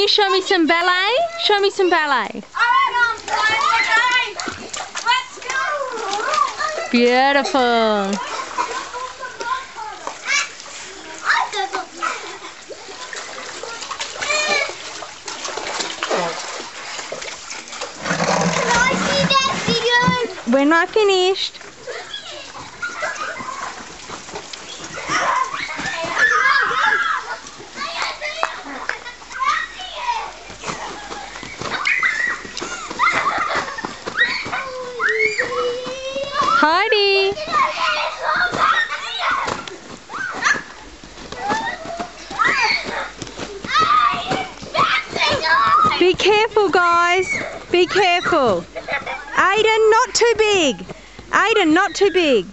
you show me some ballet? Show me some ballet. Beautiful. We're not finished. Heidi. Be careful, guys. Be careful. Aiden, not too big. Aiden, not too big.